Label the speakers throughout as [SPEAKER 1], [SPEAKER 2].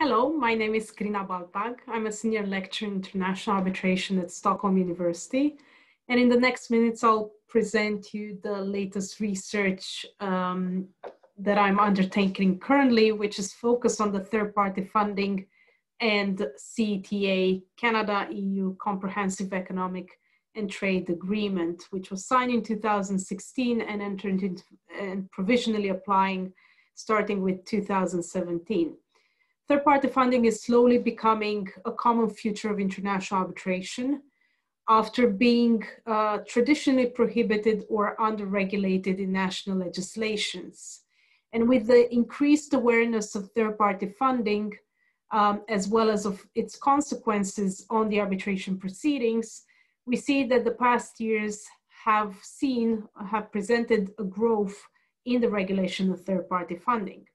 [SPEAKER 1] Hello, my name is Crina Baltag. I'm a senior lecturer in international arbitration at Stockholm University. And in the next minutes, I'll present you the latest research um, that I'm undertaking currently, which is focused on the third party funding and CETA, Canada EU Comprehensive Economic and Trade Agreement, which was signed in 2016 and entered into and provisionally applying starting with 2017. Third party funding is slowly becoming a common feature of international arbitration after being uh, traditionally prohibited or underregulated in national legislations. And with the increased awareness of third party funding, um, as well as of its consequences on the arbitration proceedings, we see that the past years have seen, have presented a growth in the regulation of third party funding.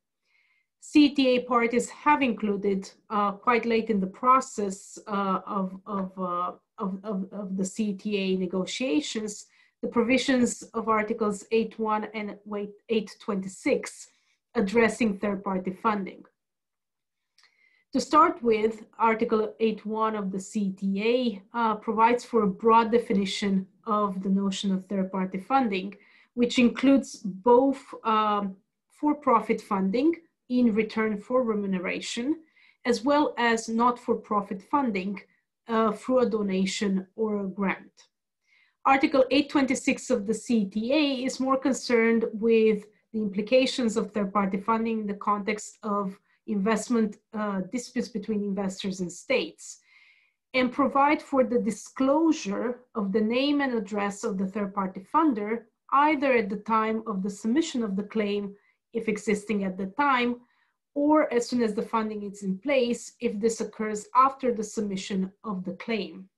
[SPEAKER 1] CETA parties have included uh, quite late in the process uh, of, of, uh, of, of, of, the CETA negotiations the provisions of Articles 8.1 and 8.26 addressing third-party funding. To start with, Article 8.1 of the CETA uh, provides for a broad definition of the notion of third-party funding, which includes both um, for-profit funding, in return for remuneration, as well as not-for-profit funding uh, through a donation or a grant. Article 826 of the CETA is more concerned with the implications of third-party funding in the context of investment uh, disputes between investors and states and provide for the disclosure of the name and address of the third-party funder either at the time of the submission of the claim if existing at the time, or as soon as the funding is in place if this occurs after the submission of the claim.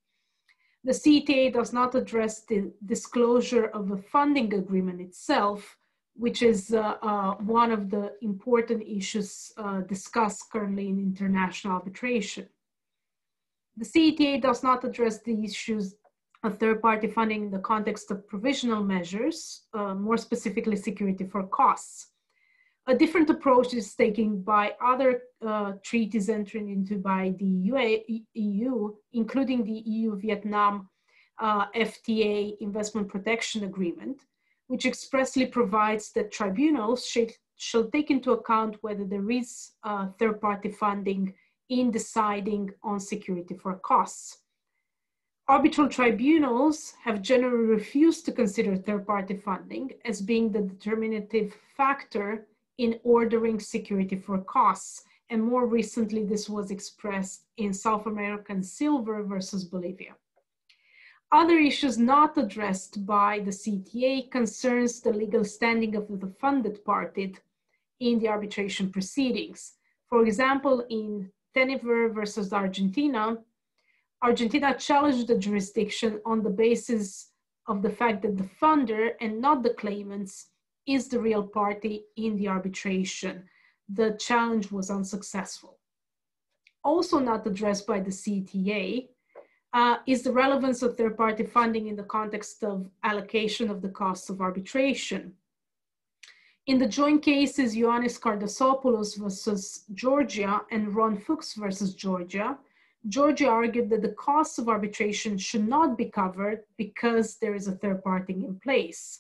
[SPEAKER 1] The CETA does not address the disclosure of a funding agreement itself, which is uh, uh, one of the important issues uh, discussed currently in international arbitration. The CETA does not address the issues of third-party funding in the context of provisional measures, uh, more specifically security for costs a different approach is taken by other uh, treaties entered into by the EU, including the EU-Vietnam uh, FTA Investment Protection Agreement, which expressly provides that tribunals shall take into account whether there is uh, third-party funding in deciding on security for costs. Arbitral tribunals have generally refused to consider third-party funding as being the determinative factor in ordering security for costs. And more recently, this was expressed in South American silver versus Bolivia. Other issues not addressed by the CETA concerns the legal standing of the funded party in the arbitration proceedings. For example, in Teinver versus Argentina, Argentina challenged the jurisdiction on the basis of the fact that the funder and not the claimants is the real party in the arbitration. The challenge was unsuccessful. Also not addressed by the CETA uh, is the relevance of third party funding in the context of allocation of the costs of arbitration. In the joint cases, Ioannis Kardassopoulos versus Georgia and Ron Fuchs versus Georgia, Georgia argued that the costs of arbitration should not be covered because there is a third party in place.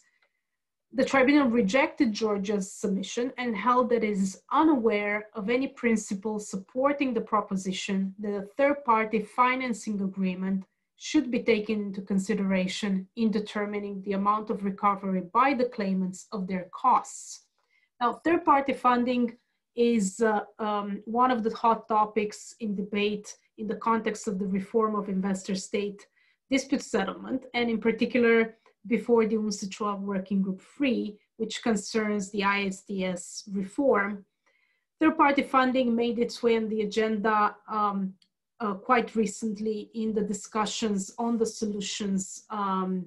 [SPEAKER 1] The tribunal rejected Georgia's submission and held that it is unaware of any principle supporting the proposition that a third party financing agreement should be taken into consideration in determining the amount of recovery by the claimants of their costs. Now, third party funding is uh, um, one of the hot topics in debate in the context of the reform of investor state dispute settlement, and in particular, before the UNCITRAL Working Group 3, which concerns the ISDS reform. Third-party funding made its way on the agenda um, uh, quite recently in the discussions on the solutions um,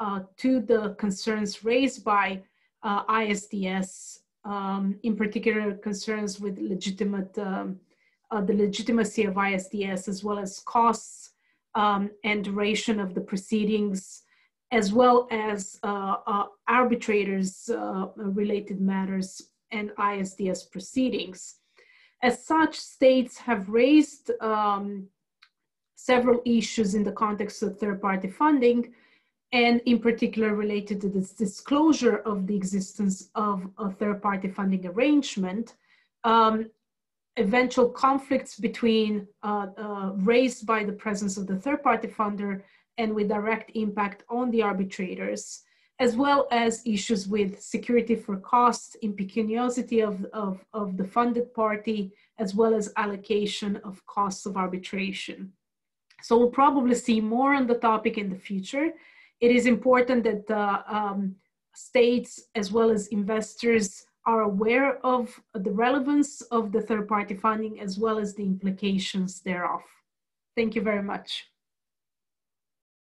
[SPEAKER 1] uh, to the concerns raised by uh, ISDS, um, in particular concerns with legitimate, um, uh, the legitimacy of ISDS as well as costs um, and duration of the proceedings as well as uh, uh, arbitrators uh, related matters and ISDS proceedings. As such, states have raised um, several issues in the context of third-party funding, and in particular related to this disclosure of the existence of a third-party funding arrangement, um, eventual conflicts between uh, uh, raised by the presence of the third-party funder and with direct impact on the arbitrators, as well as issues with security for costs, impecuniosity of, of, of the funded party, as well as allocation of costs of arbitration. So we'll probably see more on the topic in the future. It is important that the um, states as well as investors are aware of the relevance of the third party funding as well as the implications thereof. Thank you very much.